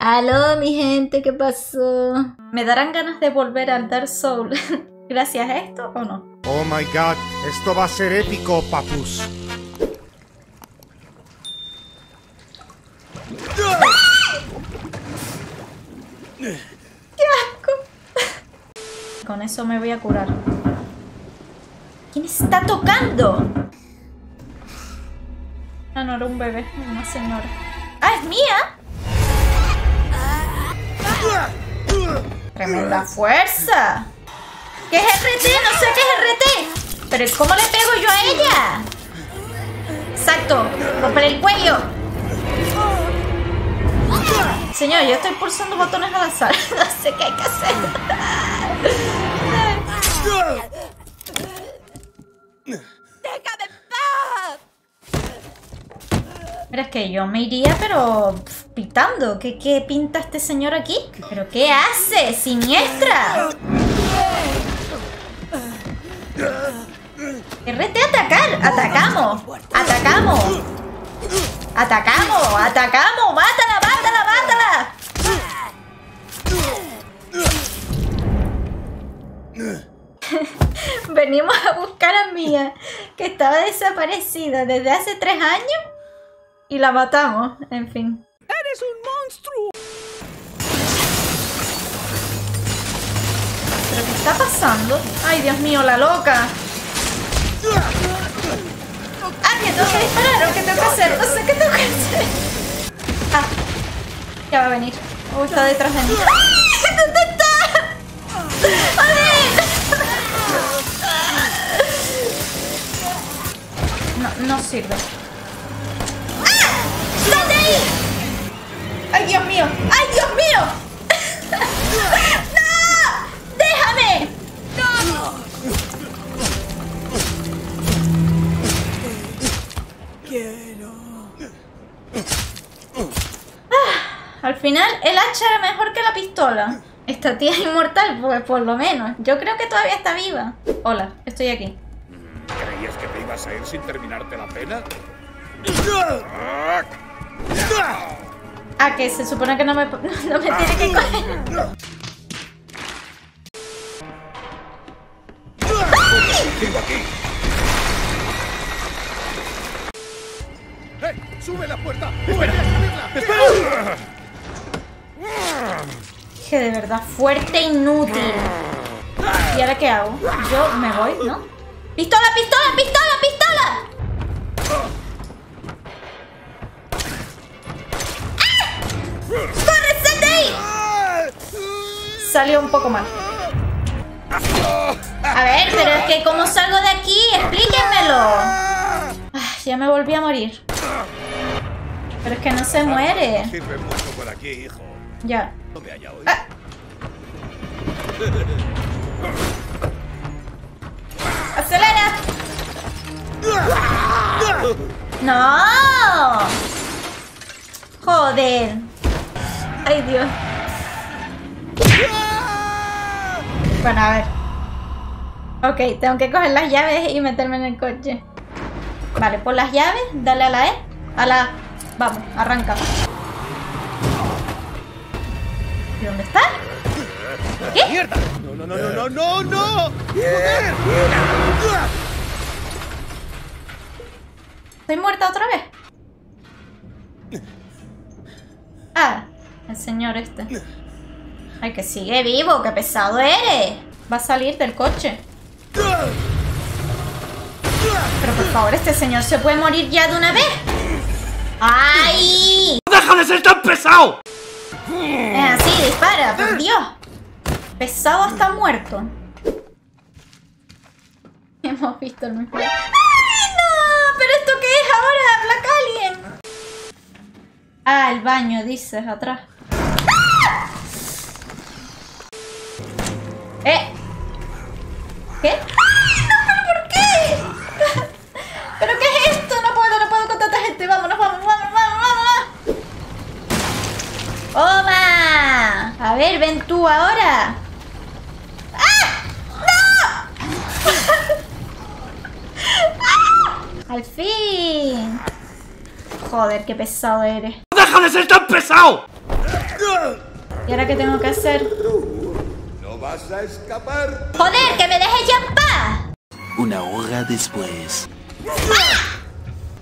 Aló, mi gente, ¿qué pasó? ¿Me darán ganas de volver al Dark Soul gracias a esto o no? Oh my god, esto va a ser épico, papus. ¡Qué asco! Con eso me voy a curar. ¿Quién está tocando? Ah, no, era un bebé, una señora. ¡Ah, es mía! ¡Tremenda fuerza! ¿Qué es RT? No sé qué es RT. Pero ¿cómo le pego yo a ella? Exacto, romper el cuello. Señor, yo estoy pulsando botones al azar. No sé qué hay que hacer. Mira, es que yo me iría, pero pitando. ¿Qué, ¿Qué pinta este señor aquí? ¿Pero qué hace? ¡Siniestra! RT atacar. Atacamos. Atacamos. Atacamos. Atacamos. Mátala, mátala, mátala. Venimos a buscar a Mía, que estaba desaparecida desde hace tres años y la matamos. En fin. ¡Eres un monstruo! ¿Pero qué está pasando? ¡Ay, Dios mío, la loca! ¡Ah, que tengo que disparar! ¿O qué tengo que hacer? No sé qué tengo que hacer. ¡Ah! Ya va a venir. Oh, está detrás de mí. ¡Ay! ¿Dónde está? ¡A ver! No, no sirve. ¡Ah! ¡Sal de ahí! ¡Ay, Dios mío! ¡Ay, Dios mío! ¡No! ¡Déjame! Quiero. Al final, el hacha era mejor que la pistola. Esta tía es inmortal, pues por lo menos. Yo creo que todavía está viva. Hola, estoy aquí. ¿Creías que te ibas a ir sin terminarte la pena? Ah, que se supone que no me, no me tiene que coger. ¡Eh! ¡Sube la puerta! ¡Espera! ¡Espera! Que de verdad, fuerte inútil. ¿Y ahora qué hago? Yo me voy, ¿no? ¡Pistola, pistola, pistola, pistola! Salió un poco mal. A ver, pero es que ¿cómo salgo de aquí? Explíquenmelo. Ah, ya me volví a morir. Pero es que no se muere. Ya. Ah. ¡Acelera! ¡No! ¡Joder! ¡Ay, Dios! Bueno, a ver. Ok, tengo que coger las llaves y meterme en el coche. Vale, pon las llaves, dale a la E. A la A. Vamos, arranca. ¿Y dónde está? ¿Qué? ¡Mierda! ¡No, no, no, no, no, no! no! ¡Joder! ¿Estoy muerta otra vez? Ah, el señor este. Ay, que sigue vivo, qué pesado eres. Va a salir del coche. Pero por favor, este señor se puede morir ya de una vez. ¡Ay! ¡Deja de ser tan pesado! Es así, dispara, por Dios. Pesado hasta muerto. Hemos visto el mismo. ¡Ay, no! ¿Pero esto qué es ahora? Black Alien. Ah, el baño, dices, atrás. ¿Eh? ¿Qué? ¡Ay, no! ¿Pero por qué? ¿Pero qué es esto? No puedo, no puedo con tanta gente. Vámonos, vamos, vamos, vamos, vamos. ¡Toma! A ver, ven tú ahora. ¡Ah! ¡No! ¡Ah! ¡Al fin! Joder, qué pesado eres. ¡Deja de ser tan pesado! ¿Y ahora qué tengo que hacer? No vas a escapar. ¡Joder, que me dejes ya en paz! Una hora después.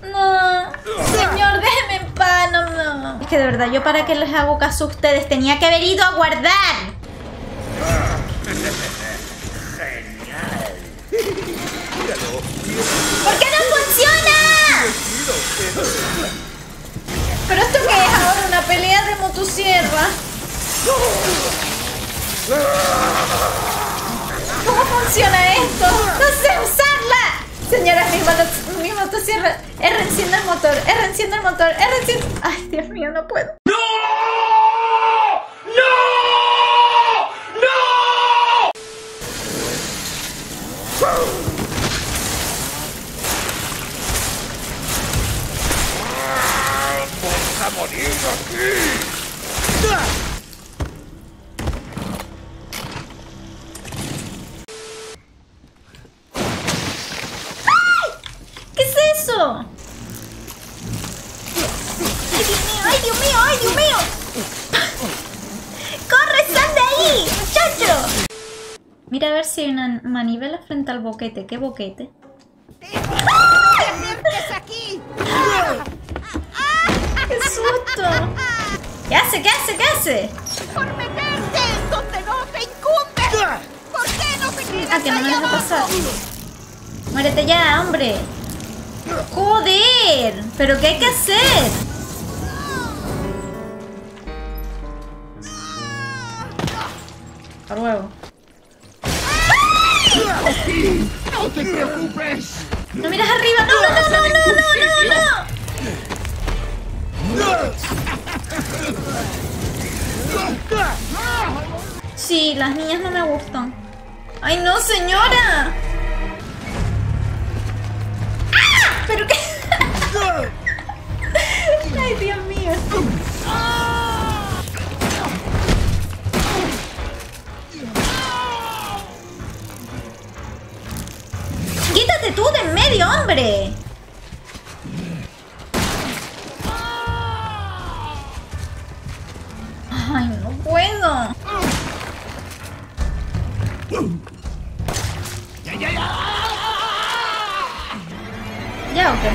No, señor, déjeme en paz, no, no. Es que de verdad, yo para qué les hago caso a ustedes, tenía que haber ido a guardar. ¿Por qué no funciona? ¿Pero esto qué es ahora? ¿Una pelea de motosierra? ¿Cómo funciona esto? ¡No sé usarla! Señora, mi, moto- mi motosierra. R enciende el motor, R enciende el motor, R enciende... Ay, Dios mío, no puedo. Eso? ¡Ay, Dios mío! ¡Ay, Dios mío! ¡Ay, Dios mío! ¡Corre, sal de ahí, muchacho! Mira a ver si hay una manivela frente al boquete. ¿Qué boquete? aquí! ¡Qué susto! ¿Qué hace? ¿Qué hace? ¿Qué hace? ¡Por meterte donde no te incumbe! ¿Por qué no te quedas Ah, que no me deja pasar. Muérete ya, hombre. Joder. ¿Pero qué hay que hacer? Hasta luego. ¡No te preocupes! No miras arriba. No, no, no, no, no, no, no, no. Sí, las niñas no me gustan. ¡Ay, no, señora! ¿Pero qué? ¡Ay, Dios mío! ¡Quítate tú de en medio, hombre! O qué?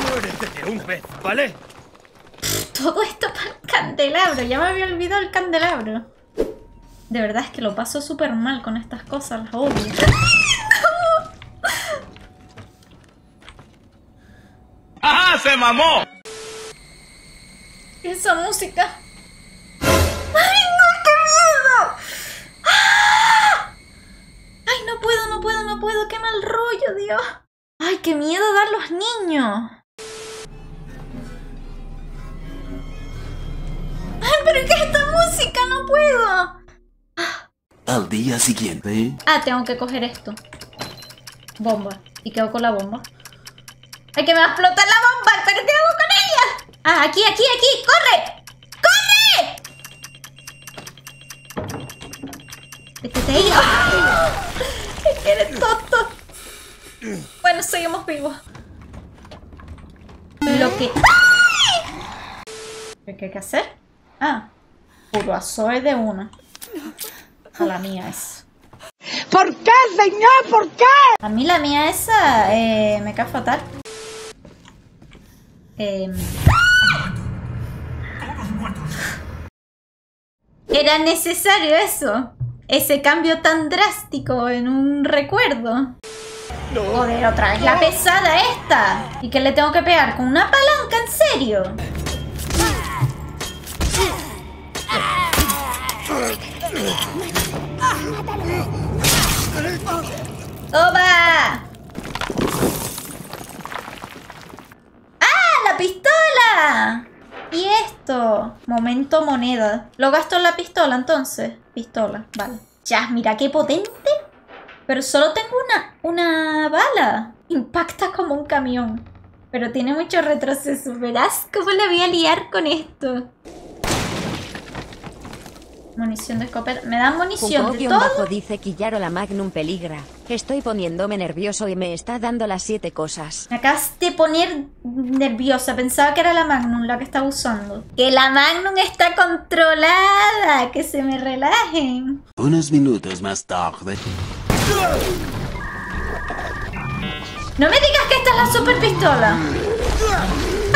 Muérete de una vez, ¿vale? Todo esto para el candelabro. Ya me había olvidado el candelabro. De verdad es que lo paso súper mal con estas cosas, las odio. ¡Ajá, se mamó! Esa música. ¡Ay, qué miedo dar los niños! ¡Ay, pero qué es esta música! ¡No puedo! Al día siguiente. Ah, tengo que coger esto. Bomba. ¿Y qué hago con la bomba? ¡Ay, que me va a explotar la bomba! ¿Pero qué hago con ella? Ah, aquí, aquí, aquí. ¡Corre! ¡Corre! Métete ahí. ¡Ah! Es que eres tonto. Bueno, seguimos vivos. Lo que... ¡Ay! ¿Qué hay que hacer? Ah. Puro azoe de una. A la mía es. ¿Por qué, señor? ¿Por qué? A mí la mía esa eh, me cae fatal. Em. Era necesario eso. Ese cambio tan drástico en un recuerdo. Joder, otra vez la pesada esta. ¿Y qué le tengo que pegar? ¿Con una palanca? ¿En serio? ¡Toma! ¡Ah! ¡La pistola! ¿Y esto? Momento moneda. ¿Lo gasto en la pistola entonces? Pistola, vale. Ya, mira qué potente. Pero solo tengo una, una bala. Impacta como un camión. Pero tiene mucho retroceso. Verás cómo la voy a liar con esto. Munición de escopeta. Me dan munición de todo. dice Quillaro la Magnum peligra. Estoy poniéndome nervioso y me está dando las siete cosas. Me acabas de poner nerviosa. Pensaba que era la Magnum la que estaba usando. Que la Magnum está controlada. Que se me relajen. Unos minutos más tarde. No me digas que esta es la super pistola.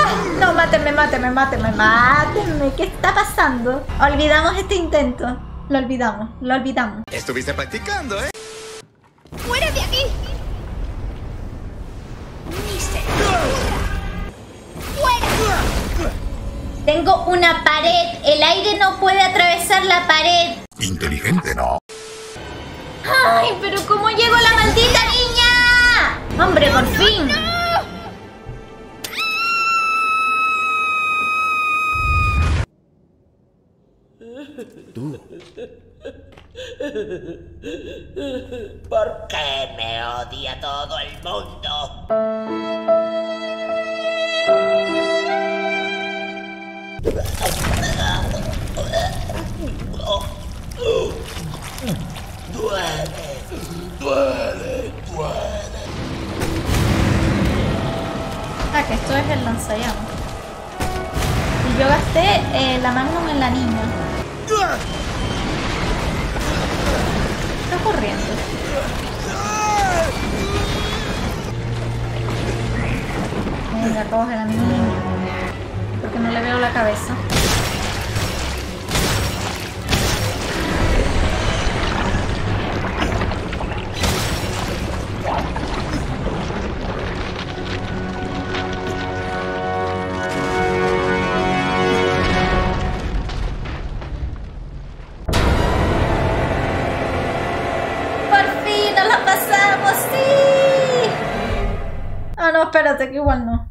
Ah, no, mátenme, mátenme, mátenme, mátenme. ¿Qué está pasando? Olvidamos este intento. Lo olvidamos, lo olvidamos. Estuviste practicando, ¿eh? ¡Fuera de aquí! ¡Fuera! Tengo una pared. El aire no puede atravesar la pared. Inteligente, ¿no? ¡Ay, pero cómo llegó la maldita niña! ¡Hombre, por fin! ¿Por qué me odia todo el mundo? Ah, que esto es el lanzallamas. Y yo gasté eh, la Magnum en la niña. Está corriendo. Venga, coge la niña. Porque no le veo la cabeza. Pasamos! ¡Sí! Ah, no, espérate, que igual no.